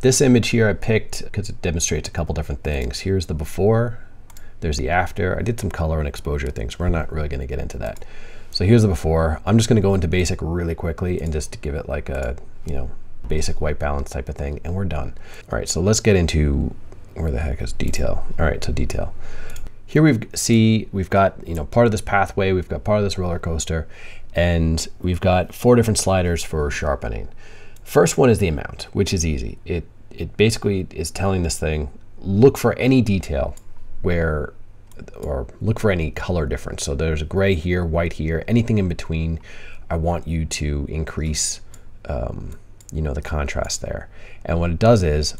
this image here I picked because it demonstrates a couple different things. Here's the before, there's the after. I did some color and exposure things. We're not really going to get into that. So here's the before. I'm just going to go into basic really quickly and just give it like a, you know, basic white balance type of thing, and we're done. All right, so let's get into where the heck is detail. All right, so detail. Here we see we've got you know part of this pathway, we've got part of this roller coaster, and we've got four different sliders for sharpening. First one is the amount, which is easy. It it basically is telling this thing look for any detail where or look for any color difference. So there's a gray here, white here, anything in between. I want you to increase um, you know, the contrast there. And what it does is,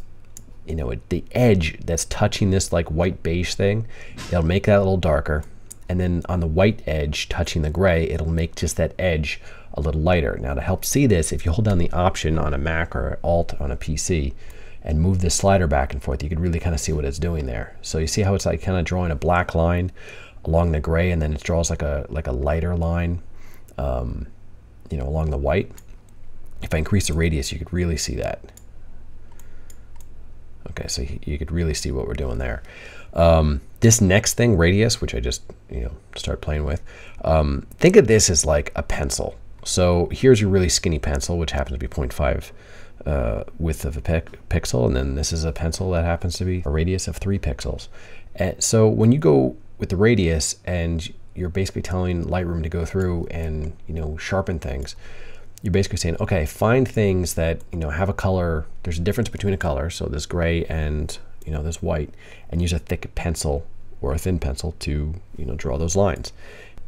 you know, it, the edge that's touching this like white beige thing, it'll make that a little darker. And then on the white edge touching the gray, it'll make just that edge a little lighter. Now to help see this, if you hold down the option on a Mac or Alt on a PC and move this slider back and forth, you can really kind of see what it's doing there. So you see how it's like kind of drawing a black line along the gray and then it draws like a like a lighter line um, you know along the white if I increase the radius, you could really see that. Okay, so you could really see what we're doing there. Um, this next thing, radius, which I just you know start playing with, um, think of this as like a pencil. So here's your really skinny pencil, which happens to be 0.5 uh, width of a pixel, and then this is a pencil that happens to be a radius of three pixels. And so when you go with the radius and you're basically telling Lightroom to go through and you know sharpen things, you're basically saying, okay, find things that, you know, have a color, there's a difference between a color, so this gray and, you know, this white, and use a thick pencil or a thin pencil to, you know, draw those lines.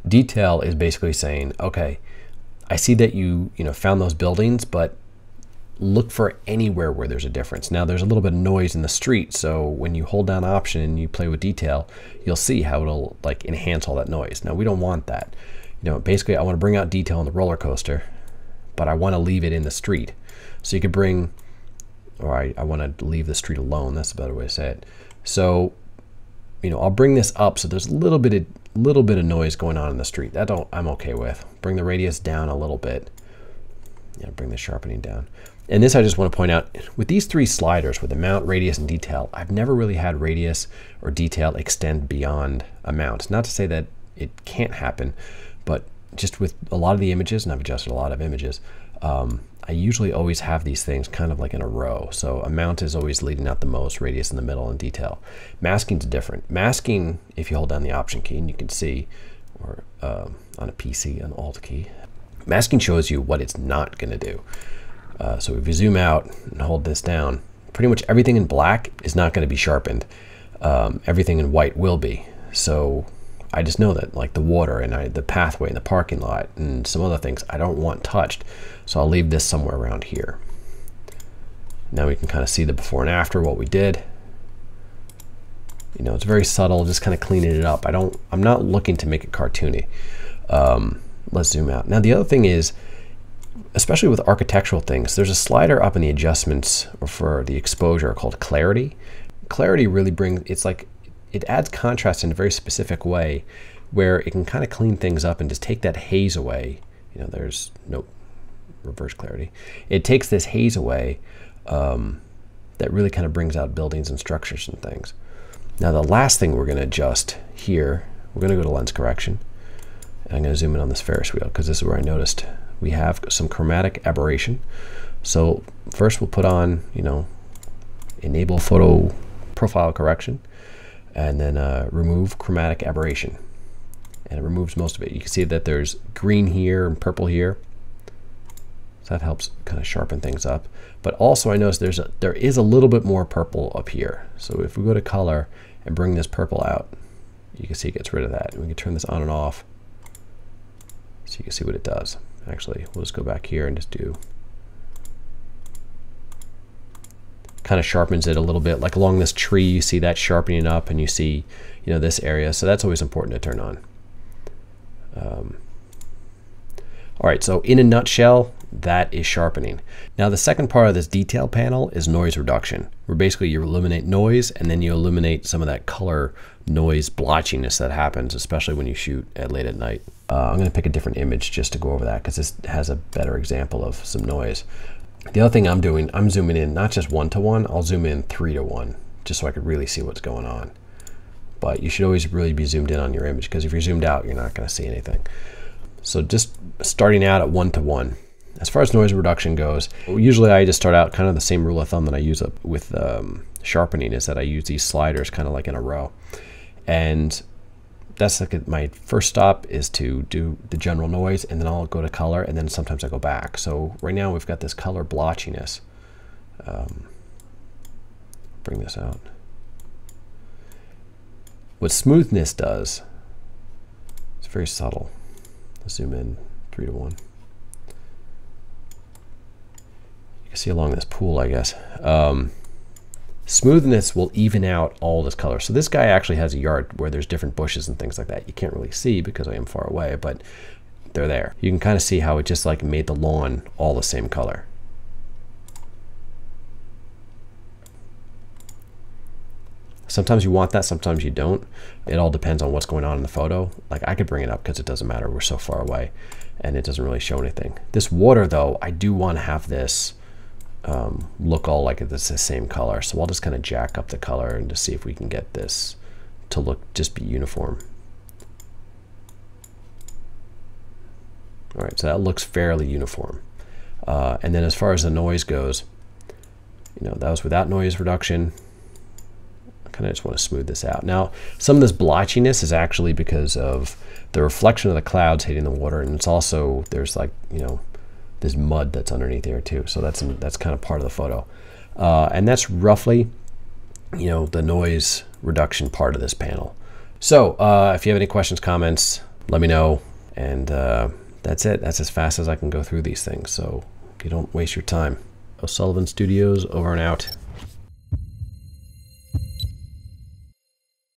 Detail is basically saying, okay, I see that you, you know, found those buildings, but look for anywhere where there's a difference. Now there's a little bit of noise in the street, so when you hold down option and you play with detail, you'll see how it'll like enhance all that noise. Now we don't want that. You know, basically I want to bring out detail on the roller coaster but I want to leave it in the street. So you could bring, or I, I want to leave the street alone. That's a better way to say it. So, you know, I'll bring this up so there's a little bit of little bit of noise going on in the street. That don't I'm okay with. Bring the radius down a little bit. Yeah, bring the sharpening down. And this I just want to point out, with these three sliders, with amount, radius, and detail, I've never really had radius or detail extend beyond amount. Not to say that it can't happen, but just with a lot of the images, and I've adjusted a lot of images, um, I usually always have these things kind of like in a row. So amount is always leading out the most, radius in the middle, and detail. Masking's different. Masking, if you hold down the option key, and you can see, or uh, on a PC, an alt key, masking shows you what it's not going to do. Uh, so if you zoom out and hold this down, pretty much everything in black is not going to be sharpened. Um, everything in white will be. So I just know that like the water and I, the pathway and the parking lot and some other things I don't want touched. So I'll leave this somewhere around here. Now we can kind of see the before and after what we did. You know, it's very subtle, just kind of cleaning it up. I don't, I'm not looking to make it cartoony. Um, let's zoom out. Now the other thing is, especially with architectural things, there's a slider up in the adjustments for the exposure called clarity. Clarity really brings, it's like it adds contrast in a very specific way where it can kind of clean things up and just take that haze away. You know, there's no reverse clarity. It takes this haze away um, that really kind of brings out buildings and structures and things. Now the last thing we're going to adjust here, we're going to go to lens correction. I'm going to zoom in on this Ferris wheel because this is where I noticed we have some chromatic aberration. So first we'll put on, you know, enable photo profile correction and then uh, remove chromatic aberration. And it removes most of it. You can see that there's green here and purple here. So that helps kind of sharpen things up. But also I noticed there's a, there is a little bit more purple up here. So if we go to color and bring this purple out, you can see it gets rid of that. And we can turn this on and off so you can see what it does. Actually, we'll just go back here and just do kind of sharpens it a little bit. Like along this tree, you see that sharpening up and you see, you know, this area. So that's always important to turn on. Um, all right, so in a nutshell, that is sharpening. Now the second part of this detail panel is noise reduction, where basically you eliminate noise and then you eliminate some of that color noise blotchiness that happens, especially when you shoot at late at night. Uh, I'm gonna pick a different image just to go over that because this has a better example of some noise. The other thing I'm doing, I'm zooming in not just one to one, I'll zoom in three to one, just so I could really see what's going on. But you should always really be zoomed in on your image because if you're zoomed out, you're not going to see anything. So just starting out at one to one. As far as noise reduction goes, usually I just start out kind of the same rule of thumb that I use up with um, sharpening is that I use these sliders kind of like in a row. And that's like my first stop is to do the general noise and then I'll go to color and then sometimes I go back. So right now we've got this color blotchiness. Um, bring this out. What smoothness does, it's very subtle. Let's zoom in three to one. You can see along this pool, I guess. Um, Smoothness will even out all this color. So this guy actually has a yard where there's different bushes and things like that. You can't really see because I am far away, but they're there. You can kind of see how it just like made the lawn all the same color. Sometimes you want that, sometimes you don't. It all depends on what's going on in the photo. Like I could bring it up because it doesn't matter. We're so far away and it doesn't really show anything. This water though, I do want to have this um, look all like it's the same color. So I'll just kind of jack up the color and to see if we can get this to look just be uniform. All right, so that looks fairly uniform. Uh, and then as far as the noise goes, you know, that was without noise reduction. I kind of just want to smooth this out. Now, some of this blotchiness is actually because of the reflection of the clouds hitting the water, and it's also, there's like, you know, there's mud that's underneath there too. So that's that's kind of part of the photo. Uh, and that's roughly, you know, the noise reduction part of this panel. So uh, if you have any questions, comments, let me know. And uh, that's it. That's as fast as I can go through these things. So you don't waste your time. O'Sullivan Studios over and out.